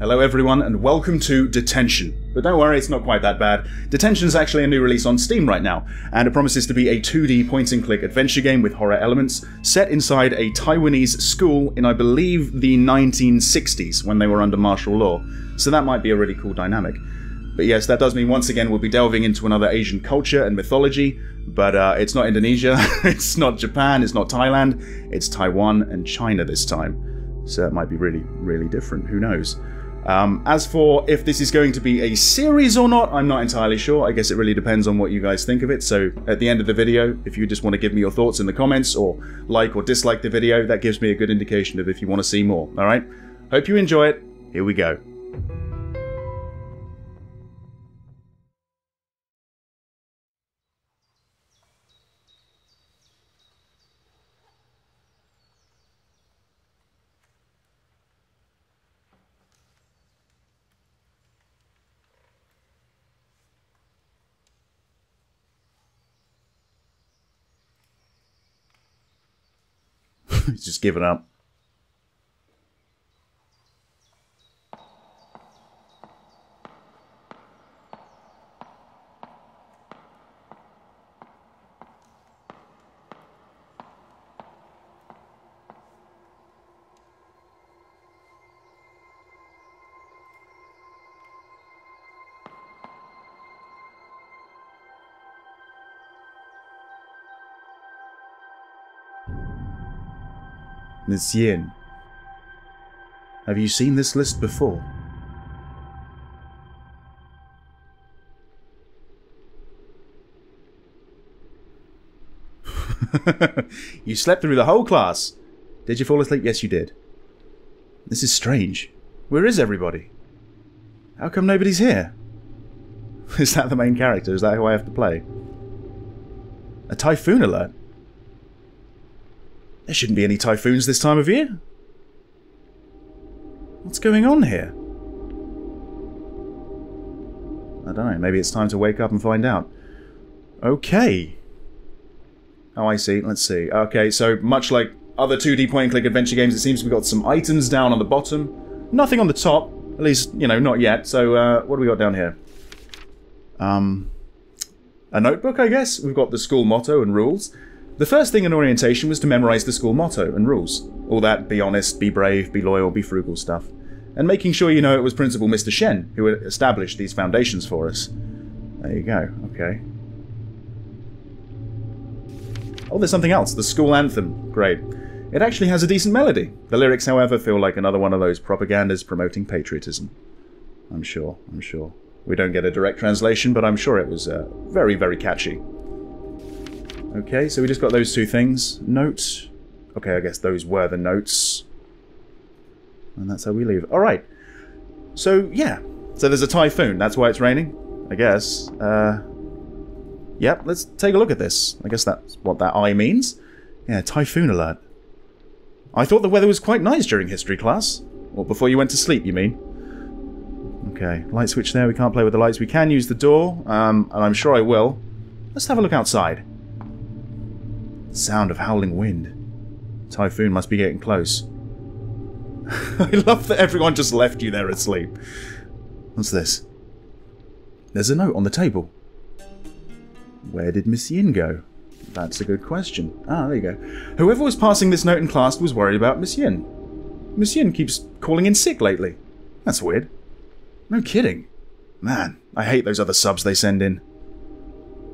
Hello everyone and welcome to Detention. But don't worry, it's not quite that bad. Detention is actually a new release on Steam right now, and it promises to be a 2D point-and-click adventure game with horror elements, set inside a Taiwanese school in, I believe, the 1960s, when they were under martial law. So that might be a really cool dynamic. But yes, that does mean once again we'll be delving into another Asian culture and mythology, but uh, it's not Indonesia, it's not Japan, it's not Thailand, it's Taiwan and China this time. So it might be really, really different, who knows. Um, as for if this is going to be a series or not, I'm not entirely sure. I guess it really depends on what you guys think of it. So at the end of the video, if you just want to give me your thoughts in the comments or like or dislike the video, that gives me a good indication of if you want to see more. Alright? Hope you enjoy it. Here we go. He's just given up. Ms. Have you seen this list before? you slept through the whole class. Did you fall asleep? Yes, you did. This is strange. Where is everybody? How come nobody's here? Is that the main character? Is that who I have to play? A typhoon alert? There shouldn't be any typhoons this time of year. What's going on here? I don't know, maybe it's time to wake up and find out. Okay. Oh, I see. Let's see. Okay, so much like other 2D point-and-click adventure games, it seems we've got some items down on the bottom. Nothing on the top. At least, you know, not yet. So, uh, what do we got down here? Um, a notebook, I guess? We've got the school motto and rules. The first thing in orientation was to memorize the school motto and rules. All that be honest, be brave, be loyal, be frugal stuff. And making sure you know it was Principal Mr. Shen who established these foundations for us. There you go, okay. Oh, there's something else. The school anthem. Great. It actually has a decent melody. The lyrics, however, feel like another one of those propagandas promoting patriotism. I'm sure, I'm sure. We don't get a direct translation, but I'm sure it was uh, very, very catchy. Okay, so we just got those two things. Notes. Okay, I guess those were the notes. And that's how we leave. Alright. So, yeah. So there's a typhoon. That's why it's raining, I guess. Uh, yep, let's take a look at this. I guess that's what that eye means. Yeah, typhoon alert. I thought the weather was quite nice during history class. Or before you went to sleep, you mean? Okay, light switch there. We can't play with the lights. We can use the door, um, and I'm sure I will. Let's have a look outside. Sound of howling wind. Typhoon must be getting close. I love that everyone just left you there asleep. What's this? There's a note on the table. Where did Miss Yin go? That's a good question. Ah, there you go. Whoever was passing this note in class was worried about Miss Yin. Miss Yin keeps calling in sick lately. That's weird. No kidding. Man, I hate those other subs they send in.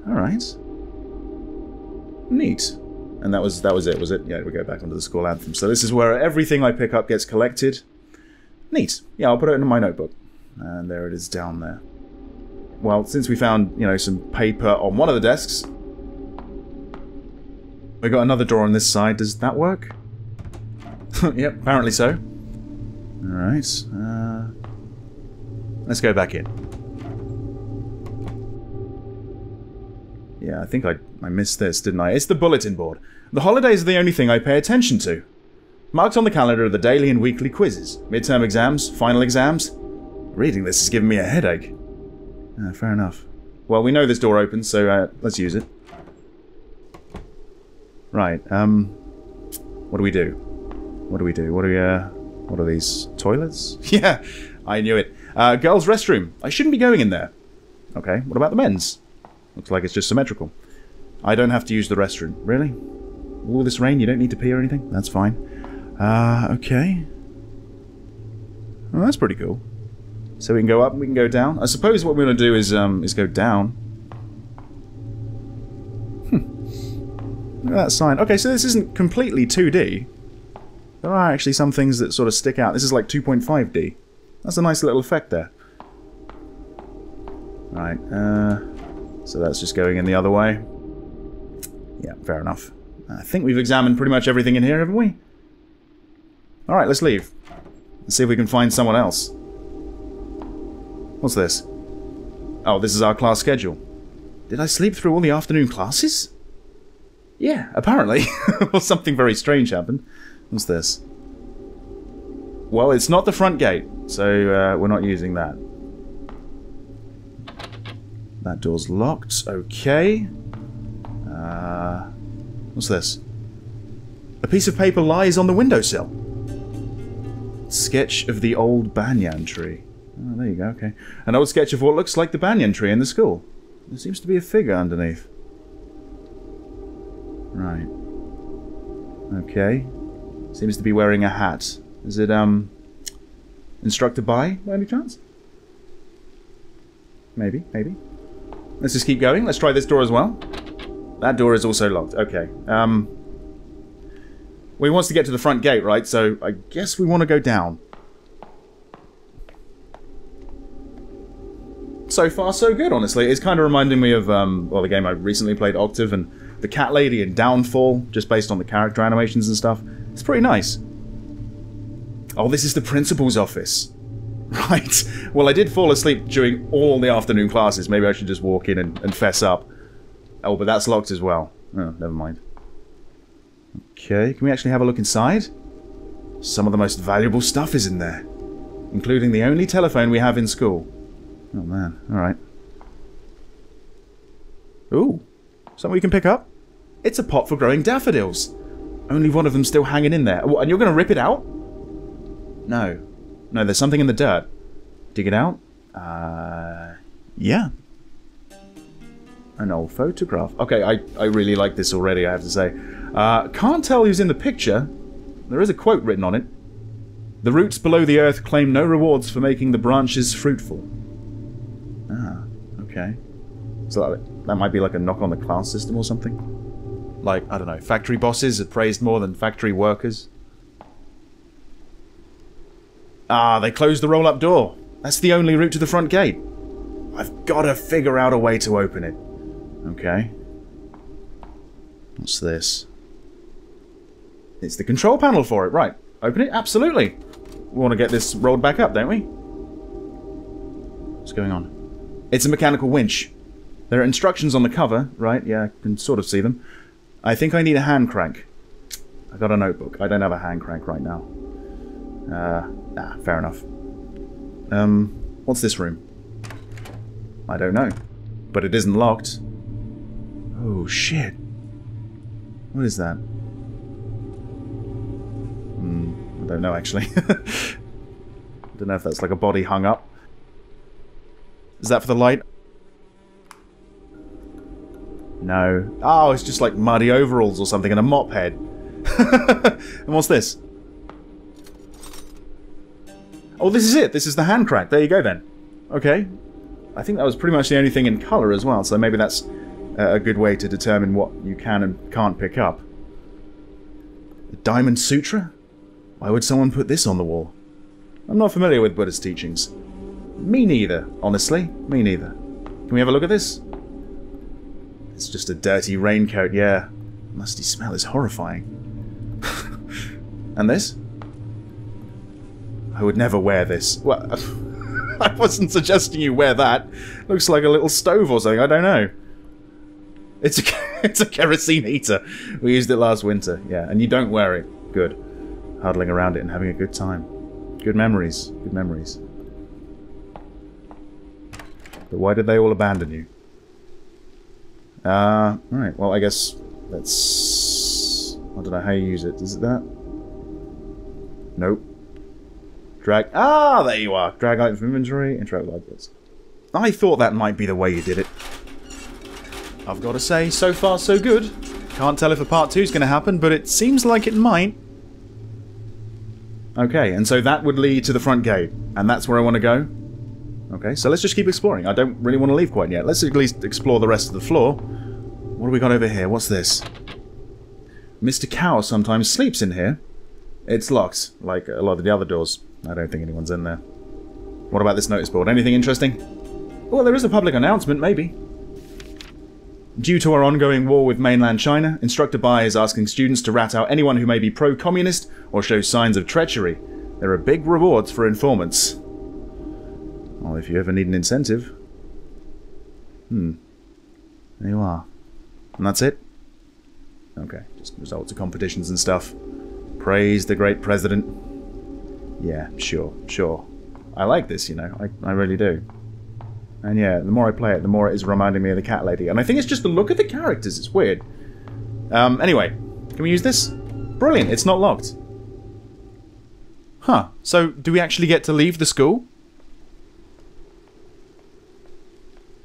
Alright. Neat. And that was that was it, was it? Yeah, we go back onto the school anthem. So this is where everything I pick up gets collected. Neat. Yeah, I'll put it in my notebook. And there it is down there. Well, since we found, you know, some paper on one of the desks, we got another door on this side. Does that work? yep, apparently so. Alright. Uh, let's go back in. Yeah, I think I, I missed this, didn't I? It's the bulletin board. The holidays are the only thing I pay attention to. Marked on the calendar are the daily and weekly quizzes, midterm exams, final exams. Reading this is giving me a headache. Uh, fair enough. Well, we know this door opens, so uh, let's use it. Right, um... What do we do? What do we do? What do we, uh... What are these? Toilets? yeah! I knew it. Uh, girls' restroom. I shouldn't be going in there. Okay, what about the men's? Looks like it's just symmetrical. I don't have to use the restroom. Really? All this rain, you don't need to pee or anything? That's fine. Uh, okay. Well, that's pretty cool. So we can go up and we can go down. I suppose what we're going to do is, um, is go down. Hmm. Look at that sign. Okay, so this isn't completely 2D. There are actually some things that sort of stick out. This is like 2.5D. That's a nice little effect there. Right, uh, so that's just going in the other way. Yeah, fair enough. I think we've examined pretty much everything in here, haven't we? Alright, let's leave. Let's see if we can find someone else. What's this? Oh, this is our class schedule. Did I sleep through all the afternoon classes? Yeah, apparently. well, something very strange happened. What's this? Well, it's not the front gate, so uh, we're not using that. That door's locked. Okay. Uh, what's this? A piece of paper lies on the windowsill. Sketch of the old banyan tree. Oh, there you go, okay. An old sketch of what looks like the banyan tree in the school. There seems to be a figure underneath. Right. Okay. Seems to be wearing a hat. Is it, um, instructed by, by any chance? Maybe, maybe. Let's just keep going. Let's try this door as well. That door is also locked. Okay. Um, well, wants to get to the front gate, right? So I guess we want to go down. So far, so good, honestly. It's kind of reminding me of, um, well, the game I recently played, Octave, and the cat lady in Downfall, just based on the character animations and stuff. It's pretty nice. Oh, this is the principal's office. Right. Well, I did fall asleep during all the afternoon classes. Maybe I should just walk in and, and fess up. Oh, but that's locked as well. Oh, never mind. Okay, can we actually have a look inside? Some of the most valuable stuff is in there. Including the only telephone we have in school. Oh man, alright. Ooh, something we can pick up? It's a pot for growing daffodils. Only one of them still hanging in there. and you're going to rip it out? No. No, there's something in the dirt. Dig it out? Uh, yeah. An old photograph. Okay, I, I really like this already, I have to say. Uh, can't tell who's in the picture. There is a quote written on it. The roots below the earth claim no rewards for making the branches fruitful. Ah, okay. So that, that might be like a knock on the class system or something? Like, I don't know, factory bosses are praised more than factory workers? Ah, they closed the roll-up door. That's the only route to the front gate. I've got to figure out a way to open it. Okay. What's this? It's the control panel for it, right. Open it? Absolutely. We want to get this rolled back up, don't we? What's going on? It's a mechanical winch. There are instructions on the cover, right? Yeah, I can sort of see them. I think I need a hand crank. I got a notebook. I don't have a hand crank right now. Uh, ah, fair enough. Um, what's this room? I don't know. But it isn't locked. Oh, shit. What is that? Hmm, I don't know, actually. I don't know if that's like a body hung up. Is that for the light? No. Oh, it's just like muddy overalls or something and a mop head. and what's this? Oh, this is it. This is the hand crank. There you go then. Okay. I think that was pretty much the only thing in colour as well, so maybe that's a good way to determine what you can and can't pick up. The Diamond Sutra? Why would someone put this on the wall? I'm not familiar with Buddhist teachings. Me neither, honestly. Me neither. Can we have a look at this? It's just a dirty raincoat, yeah. Musty smell is horrifying. and this? I would never wear this. Well, I wasn't suggesting you wear that. Looks like a little stove or something, I don't know. It's a, it's a kerosene heater. We used it last winter, yeah, and you don't wear it. Good. Huddling around it and having a good time. Good memories, good memories. But why did they all abandon you? Uh, alright, well I guess let's... I don't know how you use it. Is it that? Nope. Drag. Ah, there you are. Drag items from inventory. Interact with objects. I thought that might be the way you did it. I've got to say, so far so good. Can't tell if a part two is going to happen, but it seems like it might. Okay, and so that would lead to the front gate, and that's where I want to go. Okay, so let's just keep exploring. I don't really want to leave quite yet. Let's at least explore the rest of the floor. What do we got over here? What's this? Mr. Cow sometimes sleeps in here. It's locked, like a lot of the other doors. I don't think anyone's in there. What about this notice board? Anything interesting? Well, there is a public announcement, maybe. Due to our ongoing war with mainland China, Instructor Bai is asking students to rat out anyone who may be pro-communist or show signs of treachery. There are big rewards for informants. Well, if you ever need an incentive. Hmm. There you are. And that's it? Okay, just results of competitions and stuff. Praise the great president. Yeah, sure, sure. I like this, you know, I, I really do. And yeah, the more I play it, the more it is reminding me of the cat lady. And I think it's just the look of the characters, it's weird. Um, anyway, can we use this? Brilliant, it's not locked. Huh, so do we actually get to leave the school?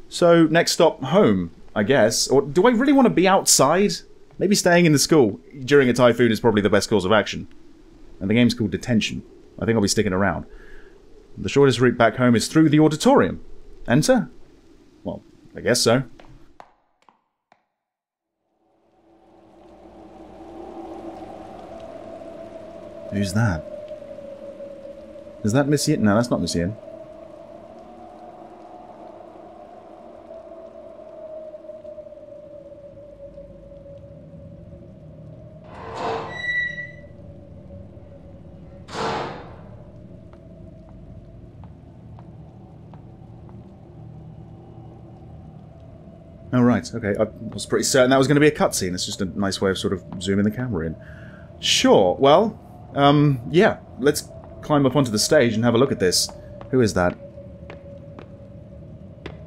So, next stop, home, I guess. Or do I really want to be outside? Maybe staying in the school during a typhoon is probably the best course of action. And the game's called Detention. I think I'll be sticking around. The shortest route back home is through the auditorium. Enter? Well, I guess so. Who's that? Is that Miss? No, that's not Miss. Okay. I was pretty certain that was going to be a cutscene. It's just a nice way of sort of zooming the camera in. Sure. Well, um, yeah. Let's climb up onto the stage and have a look at this. Who is that?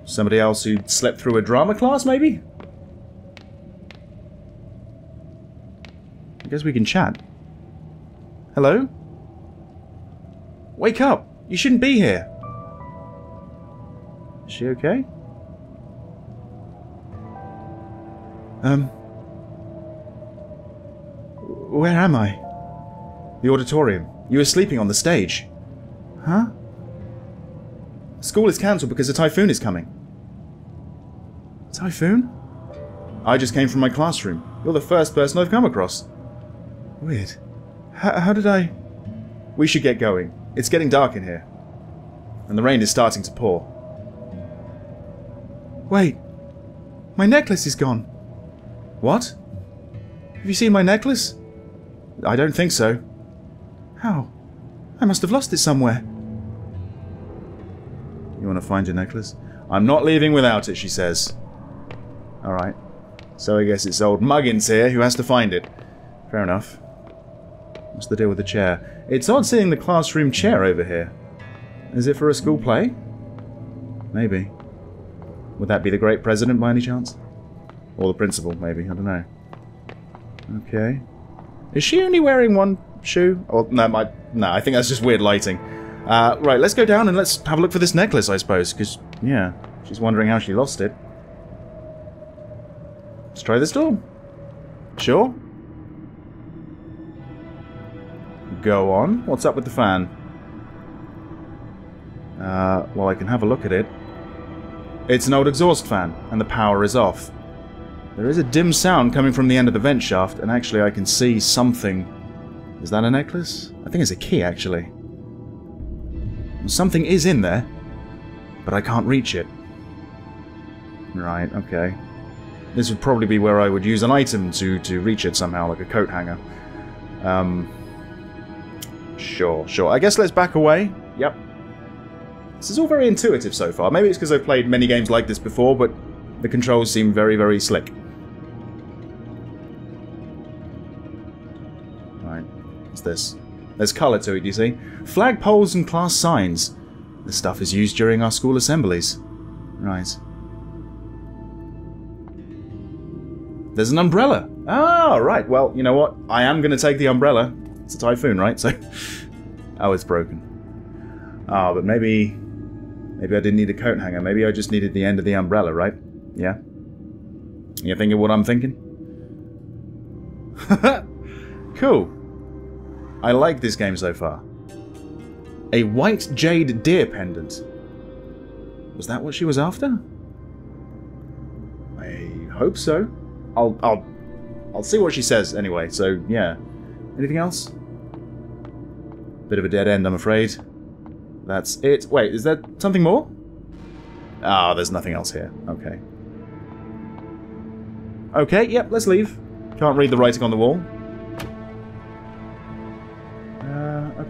Somebody else who slept through a drama class, maybe? I guess we can chat. Hello? Wake up! You shouldn't be here! Is she okay? Um. Where am I? The auditorium. You were sleeping on the stage. Huh? School is cancelled because a typhoon is coming. Typhoon? I just came from my classroom. You're the first person I've come across. Weird. H how did I... We should get going. It's getting dark in here. And the rain is starting to pour. Wait. My necklace is gone. What? Have you seen my necklace? I don't think so. How? I must have lost it somewhere. You want to find your necklace? I'm not leaving without it, she says. Alright. So I guess it's old Muggins here who has to find it. Fair enough. What's the deal with the chair? It's odd seeing the classroom chair over here. Is it for a school play? Maybe. Would that be the great president by any chance? Or the principal, maybe. I don't know. Okay. Is she only wearing one shoe? Oh, no, my, no, I think that's just weird lighting. Uh, right, let's go down and let's have a look for this necklace, I suppose, because, yeah, she's wondering how she lost it. Let's try this door. Sure. Go on. What's up with the fan? Uh, well, I can have a look at it. It's an old exhaust fan, and the power is off. There is a dim sound coming from the end of the vent shaft, and actually I can see something. Is that a necklace? I think it's a key, actually. Something is in there, but I can't reach it. Right, okay. This would probably be where I would use an item to, to reach it somehow, like a coat hanger. Um, sure, sure. I guess let's back away. Yep. This is all very intuitive so far. Maybe it's because I've played many games like this before, but the controls seem very, very slick. This? There's colour to it, you see. Flagpoles and class signs. This stuff is used during our school assemblies. Right. There's an umbrella. Ah, right. Well, you know what? I am going to take the umbrella. It's a typhoon, right? So, oh, it's broken. Ah, but maybe... Maybe I didn't need a coat hanger. Maybe I just needed the end of the umbrella, right? Yeah? You thinking what I'm thinking? cool. I like this game so far. A white jade deer pendant. Was that what she was after? I hope so. I'll I'll I'll see what she says anyway. So yeah. Anything else? Bit of a dead end, I'm afraid. That's it. Wait, is there something more? Ah, oh, there's nothing else here. Okay. Okay, yep, let's leave. Can't read the writing on the wall.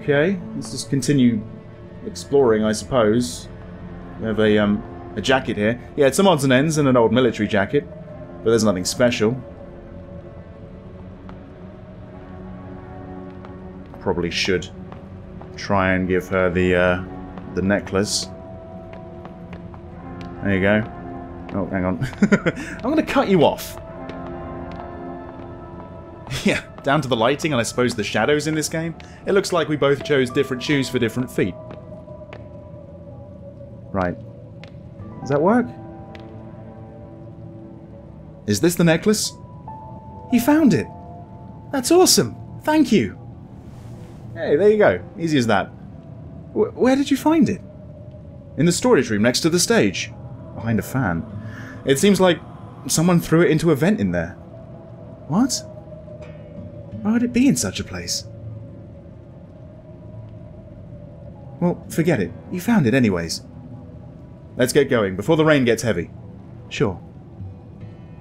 Okay, let's just continue exploring, I suppose. We have a, um, a jacket here. Yeah, it's some odds and ends and an old military jacket, but there's nothing special. Probably should try and give her the, uh, the necklace. There you go. Oh, hang on. I'm going to cut you off. Yeah, down to the lighting and I suppose the shadows in this game, it looks like we both chose different shoes for different feet. Right. Does that work? Is this the necklace? You found it! That's awesome! Thank you! Hey, there you go. Easy as that. W where did you find it? In the storage room next to the stage. Behind a fan. It seems like someone threw it into a vent in there. What? Why would it be in such a place? Well, forget it. You found it anyways. Let's get going, before the rain gets heavy. Sure.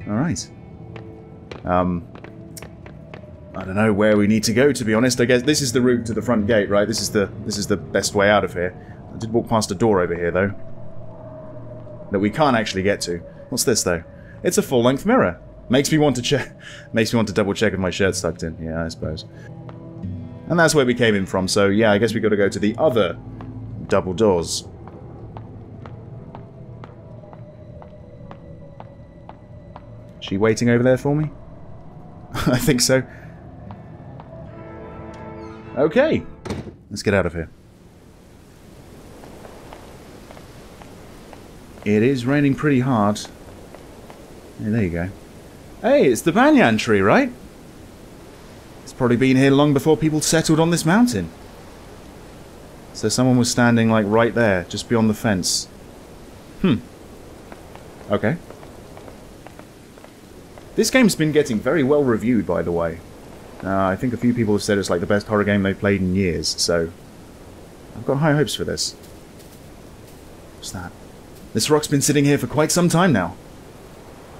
Alright. Um... I don't know where we need to go, to be honest. I guess this is the route to the front gate, right? This is the this is the best way out of here. I did walk past a door over here, though. That we can't actually get to. What's this, though? It's a full-length mirror. Makes me want to check. Makes me want to double check if my shirt's tucked in. Yeah, I suppose. And that's where we came in from. So yeah, I guess we got to go to the other double doors. She waiting over there for me? I think so. Okay, let's get out of here. It is raining pretty hard. Yeah, there you go. Hey, it's the banyan tree, right? It's probably been here long before people settled on this mountain. So someone was standing, like, right there, just beyond the fence. Hmm. Okay. This game's been getting very well reviewed, by the way. Uh, I think a few people have said it's like the best horror game they've played in years, so... I've got high hopes for this. What's that? This rock's been sitting here for quite some time now.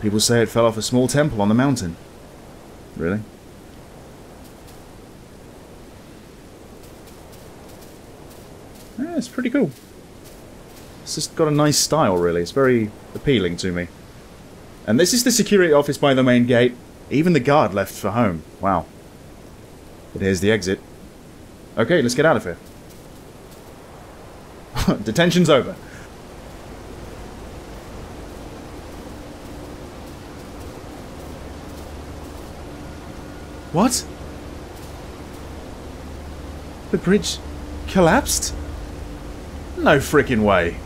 People say it fell off a small temple on the mountain. Really? Yeah, it's pretty cool. It's just got a nice style, really. It's very appealing to me. And this is the security office by the main gate. Even the guard left for home. Wow. But here's the exit. Okay, let's get out of here. Detention's over. What? The bridge collapsed? No freaking way.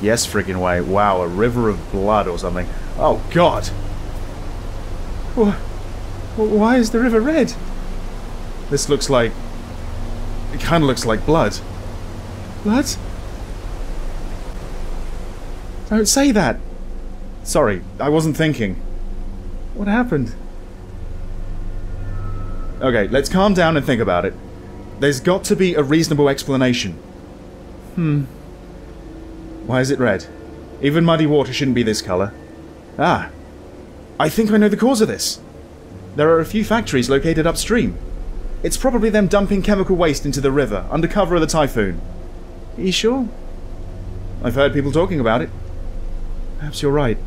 Yes, freaking way. Wow, a river of blood or something. Oh, God. Why is the river red? This looks like... It kind of looks like blood. Blood? Don't say that. Sorry, I wasn't thinking. What happened? Okay, let's calm down and think about it. There's got to be a reasonable explanation. Hmm. Why is it red? Even muddy water shouldn't be this colour. Ah. I think I know the cause of this. There are a few factories located upstream. It's probably them dumping chemical waste into the river under cover of the typhoon. Are you sure? I've heard people talking about it. Perhaps you're right.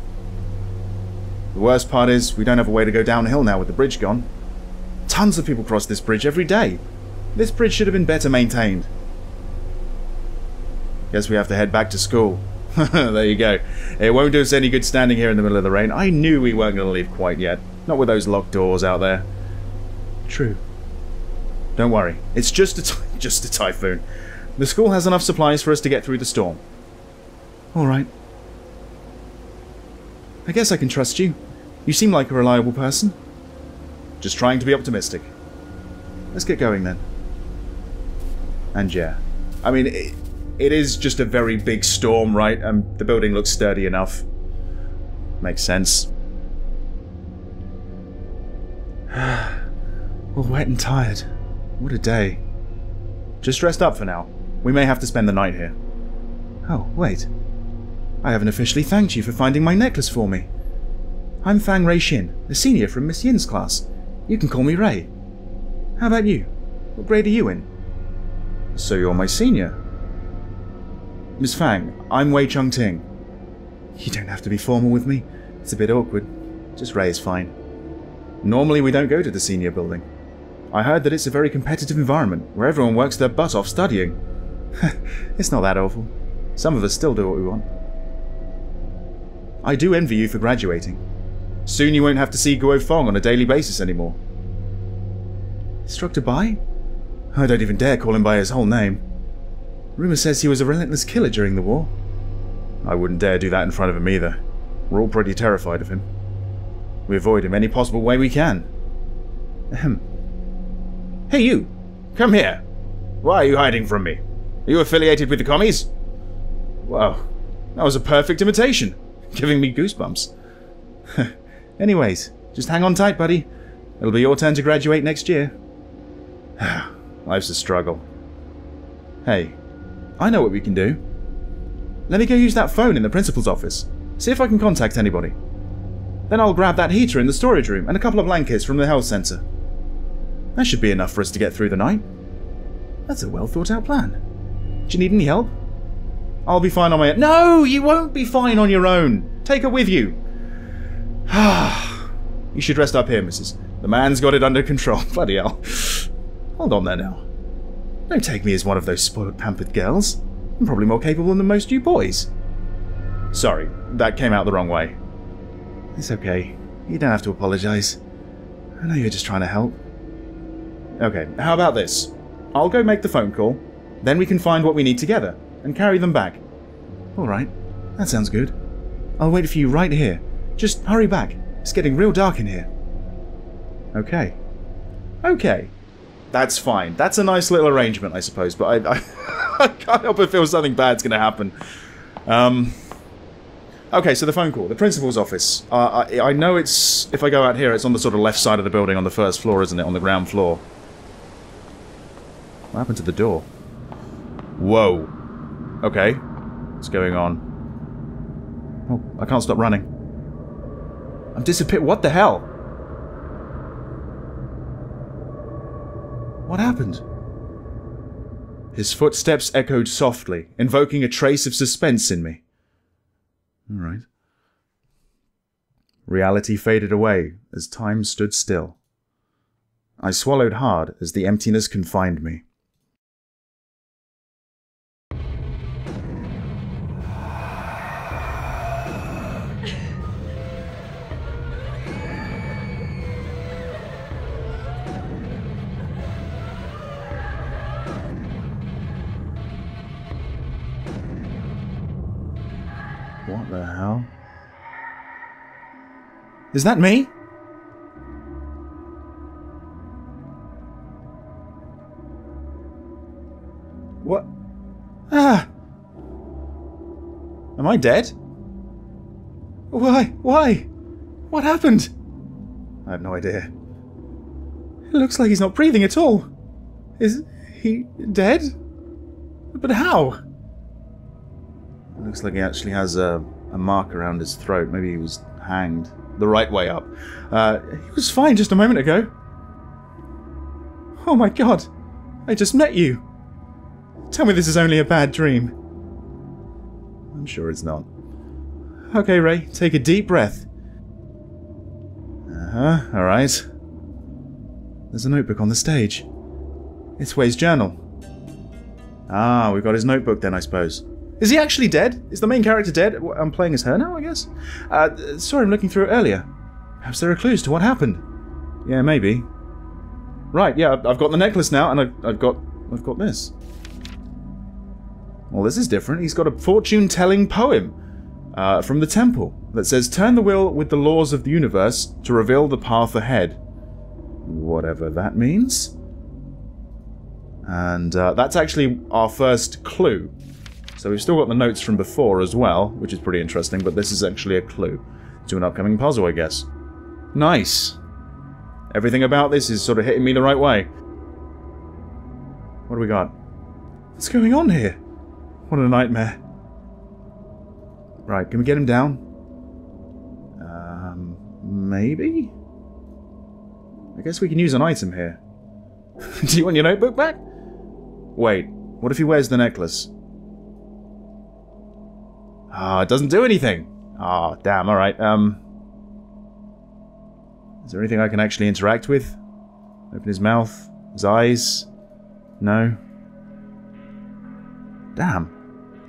The worst part is, we don't have a way to go downhill now with the bridge gone. Tons of people cross this bridge every day. This bridge should have been better maintained. Guess we have to head back to school. there you go. It won't do us any good standing here in the middle of the rain. I knew we weren't going to leave quite yet. Not with those locked doors out there. True. Don't worry. It's just a, just a typhoon. The school has enough supplies for us to get through the storm. Alright. I guess I can trust you. You seem like a reliable person. Just trying to be optimistic. Let's get going then. And yeah. I mean, it, it is just a very big storm, right? And um, the building looks sturdy enough. Makes sense. All wet and tired. What a day. Just rest up for now. We may have to spend the night here. Oh, wait. I haven't officially thanked you for finding my necklace for me. I'm Fang Rei Xin, a senior from Miss Yin's class. You can call me Ray. How about you? What grade are you in? So you're my senior. Miss Fang, I'm Wei Chung Ting. You don't have to be formal with me. It's a bit awkward. Just Ray is fine. Normally we don't go to the senior building. I heard that it's a very competitive environment, where everyone works their butt off studying. it's not that awful. Some of us still do what we want. I do envy you for graduating. Soon you won't have to see Guo Fong on a daily basis anymore. Struck buy? I don't even dare call him by his whole name. Rumour says he was a relentless killer during the war. I wouldn't dare do that in front of him either. We're all pretty terrified of him. We avoid him any possible way we can. Ahem. Hey you! Come here! Why are you hiding from me? Are you affiliated with the commies? Wow, that was a perfect imitation. Giving me goosebumps. Anyways, just hang on tight, buddy. It'll be your turn to graduate next year. Life's a struggle. Hey, I know what we can do. Let me go use that phone in the principal's office. See if I can contact anybody. Then I'll grab that heater in the storage room and a couple of blankets from the health center. That should be enough for us to get through the night. That's a well thought out plan. Do you need any help? I'll be fine on my own. No, you won't be fine on your own. Take her with you. you should rest up here, Mrs. The man's got it under control. Bloody hell. Hold on there now. Don't take me as one of those spoiled, pampered girls. I'm probably more capable than most of you boys. Sorry, that came out the wrong way. It's okay. You don't have to apologize. I know you're just trying to help. Okay, how about this? I'll go make the phone call, then we can find what we need together, and carry them back. Alright, that sounds good. I'll wait for you right here. Just hurry back. It's getting real dark in here. Okay. Okay. That's fine. That's a nice little arrangement, I suppose, but I, I, I can't help but feel something bad's going to happen. Um, Okay, so the phone call. The principal's office. Uh, I, I know it's... If I go out here, it's on the sort of left side of the building on the first floor, isn't it? On the ground floor. What happened to the door? Whoa. Okay. What's going on? Oh, I can't stop running. I'm disappeared. What the hell? What happened? His footsteps echoed softly, invoking a trace of suspense in me. All right. Reality faded away as time stood still. I swallowed hard as the emptiness confined me. Hell? Is that me? What? Ah! Am I dead? Why? Why? What happened? I have no idea. It looks like he's not breathing at all. Is he dead? But how? It looks like he actually has a, a mark around his throat. Maybe he was hanged the right way up. Uh, he was fine just a moment ago. Oh my god, I just met you. Tell me this is only a bad dream. I'm sure it's not. Okay, Ray, take a deep breath. Uh huh, alright. There's a notebook on the stage. It's Wei's journal. Ah, we've got his notebook then, I suppose. Is he actually dead? Is the main character dead? I'm playing as her now, I guess? Uh, sorry, I'm looking through it earlier. Perhaps there are clues to what happened. Yeah, maybe. Right, yeah, I've got the necklace now, and I've, I've got I've got this. Well, this is different. He's got a fortune-telling poem uh, from the temple that says, Turn the wheel with the laws of the universe to reveal the path ahead. Whatever that means. And uh, that's actually our first clue. So we've still got the notes from before as well, which is pretty interesting, but this is actually a clue to an upcoming puzzle, I guess. Nice. Everything about this is sort of hitting me the right way. What do we got? What's going on here? What a nightmare. Right, can we get him down? Um, maybe? I guess we can use an item here. Do you want your notebook back? Wait, what if he wears the necklace? Ah, it doesn't do anything. Ah, oh, damn, alright, um... Is there anything I can actually interact with? Open his mouth? His eyes? No? Damn.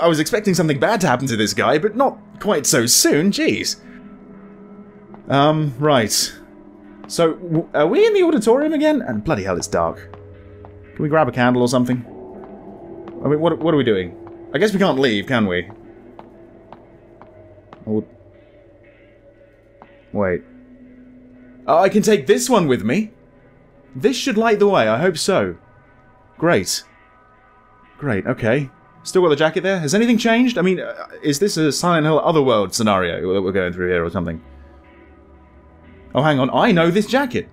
I was expecting something bad to happen to this guy, but not quite so soon, jeez. Um, right. So, are we in the auditorium again? And bloody hell, it's dark. Can we grab a candle or something? I mean, what, what are we doing? I guess we can't leave, can we? Oh. Wait. Oh, I can take this one with me? This should light the way, I hope so. Great. Great, okay. Still got the jacket there? Has anything changed? I mean, uh, is this a Silent Hill Otherworld scenario that we're going through here or something? Oh, hang on. I know this jacket.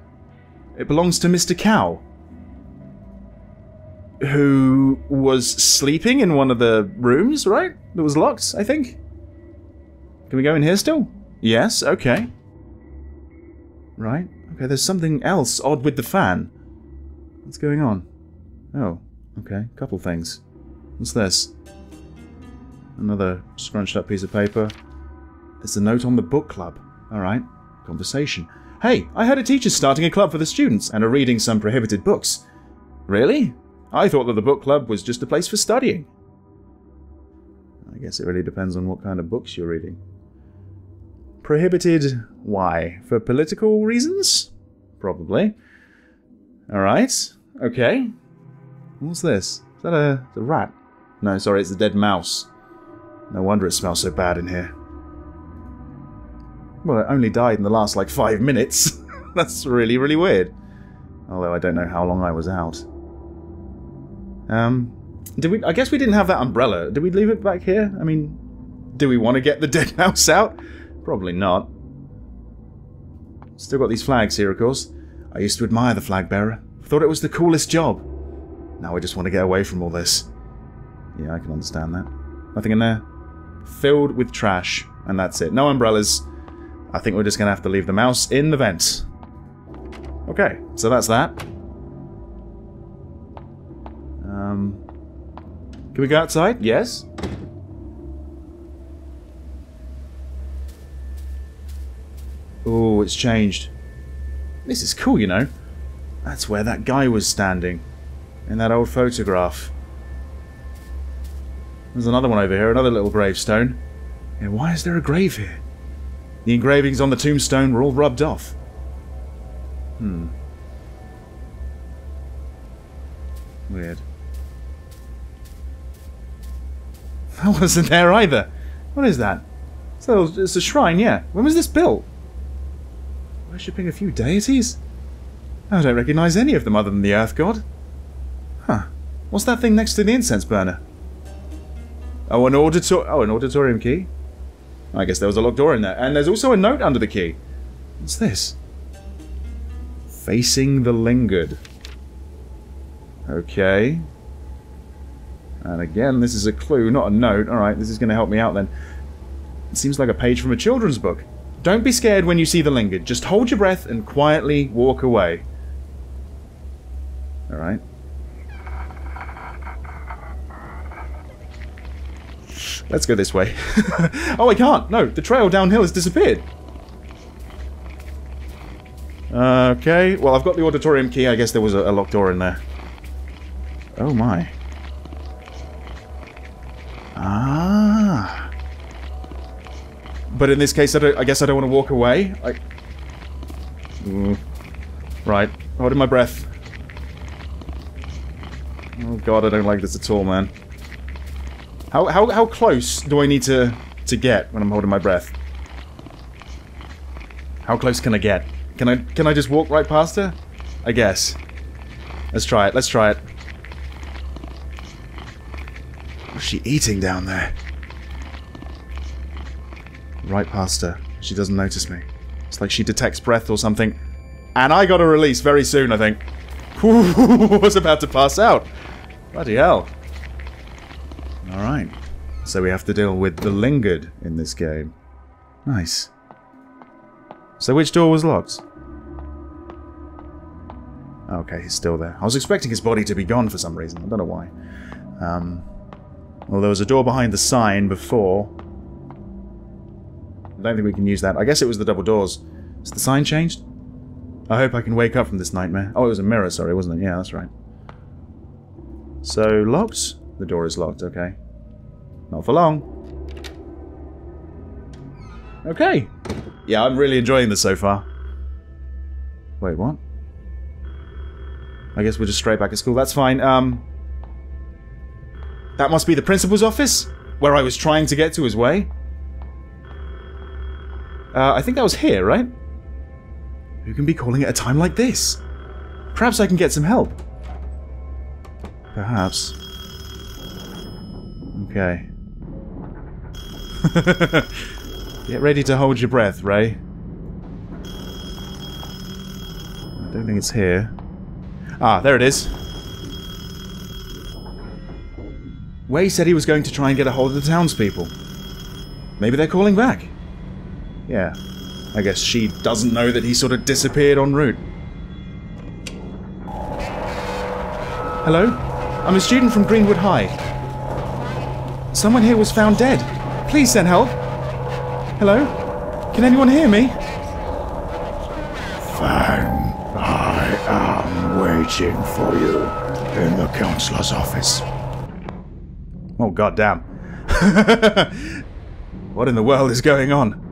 It belongs to Mr. Cow. Who was sleeping in one of the rooms, right? That was locked, I think. Can we go in here still? Yes, okay. Right. Okay, there's something else odd with the fan. What's going on? Oh, okay. Couple things. What's this? Another scrunched up piece of paper. There's a note on the book club. Alright. Conversation. Hey, I heard a teacher's starting a club for the students and are reading some prohibited books. Really? I thought that the book club was just a place for studying. I guess it really depends on what kind of books you're reading. Prohibited why? For political reasons? Probably. Alright. Okay. What's this? Is that a, a rat? No, sorry, it's a dead mouse. No wonder it smells so bad in here. Well, it only died in the last, like, five minutes. That's really, really weird. Although I don't know how long I was out. Um, did we? I guess we didn't have that umbrella. Did we leave it back here? I mean, do we want to get the dead mouse out? Probably not. Still got these flags here, of course. I used to admire the flag bearer. Thought it was the coolest job. Now I just want to get away from all this. Yeah, I can understand that. Nothing in there? Filled with trash. And that's it. No umbrellas. I think we're just going to have to leave the mouse in the vent. Okay, so that's that. Um, can we go outside? Yes. Oh, it's changed. This is cool, you know. That's where that guy was standing. In that old photograph. There's another one over here, another little gravestone. And why is there a grave here? The engravings on the tombstone were all rubbed off. Hmm. Weird. That wasn't there either. What is that? So it's a shrine, yeah. When was this built? Worshipping a few deities? I don't recognize any of them other than the Earth God. Huh. What's that thing next to the incense burner? Oh, an auditor. Oh, an auditorium key. I guess there was a locked door in there. And there's also a note under the key. What's this? Facing the Lingered. Okay. And again, this is a clue, not a note. Alright, this is going to help me out then. It seems like a page from a children's book. Don't be scared when you see the Lingered. Just hold your breath and quietly walk away. Alright. Let's go this way. oh, I can't. No, the trail downhill has disappeared. Okay, well, I've got the auditorium key. I guess there was a, a locked door in there. Oh, my. But in this case, I, I guess I don't want to walk away. I... Mm. Right. Holding my breath. Oh god, I don't like this at all, man. How, how, how close do I need to, to get when I'm holding my breath? How close can I get? Can I, can I just walk right past her? I guess. Let's try it, let's try it. What's she eating down there? Right past her. She doesn't notice me. It's like she detects breath or something. And I got a release very soon, I think. was about to pass out. Bloody hell. Alright. So we have to deal with the lingered in this game. Nice. So which door was locked? Okay, he's still there. I was expecting his body to be gone for some reason. I don't know why. Um, well, there was a door behind the sign before. I don't think we can use that. I guess it was the double doors. Has the sign changed? I hope I can wake up from this nightmare. Oh, it was a mirror, sorry, wasn't it? Yeah, that's right. So, locked? The door is locked, okay. Not for long. Okay. Yeah, I'm really enjoying this so far. Wait, what? I guess we're just straight back at school. That's fine. Um, that must be the principal's office? Where I was trying to get to his way? Uh, I think that was here, right? Who can be calling at a time like this? Perhaps I can get some help. Perhaps. Okay. get ready to hold your breath, Ray. I don't think it's here. Ah, there it is. Wei said he was going to try and get a hold of the townspeople. Maybe they're calling back. Yeah. I guess she doesn't know that he sort of disappeared en route. Hello? I'm a student from Greenwood High. Someone here was found dead. Please send help. Hello? Can anyone hear me? Fang, I am waiting for you in the counselor's office. Oh, goddamn. what in the world is going on?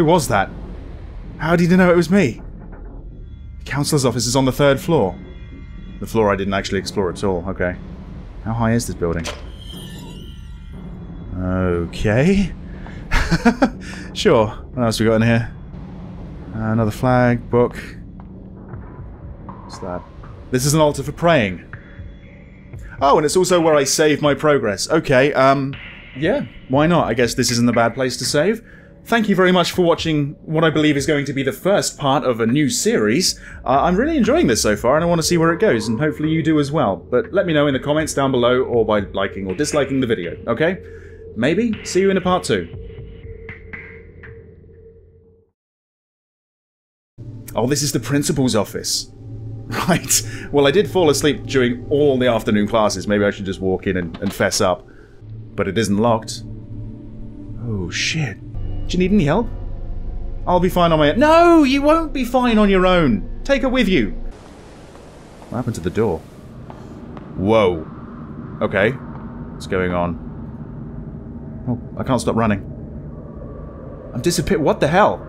Who was that? How did he know it was me? The councillor's office is on the third floor. The floor I didn't actually explore at all, okay. How high is this building? Okay. sure. What else we got in here? Uh, another flag, book. What's that? This is an altar for praying. Oh, and it's also where I save my progress. Okay, um, yeah, why not? I guess this isn't a bad place to save. Thank you very much for watching what I believe is going to be the first part of a new series. Uh, I'm really enjoying this so far and I want to see where it goes, and hopefully you do as well. But let me know in the comments down below or by liking or disliking the video, okay? Maybe see you in a part two. Oh, this is the principal's office. Right. Well, I did fall asleep during all the afternoon classes. Maybe I should just walk in and, and fess up. But it isn't locked. Oh, shit. Do you need any help? I'll be fine on my own. No, you won't be fine on your own. Take her with you. What happened to the door? Whoa. Okay. What's going on? Oh, I can't stop running. I'm disappeared. What the hell?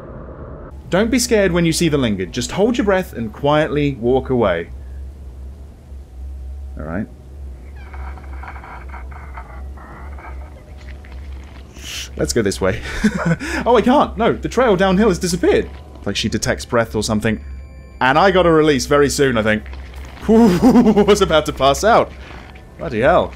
Don't be scared when you see the lingered. Just hold your breath and quietly walk away. Alright. Let's go this way. oh, I can't. No, the trail downhill has disappeared. Like she detects breath or something. And I got a release very soon, I think. was about to pass out. Bloody hell.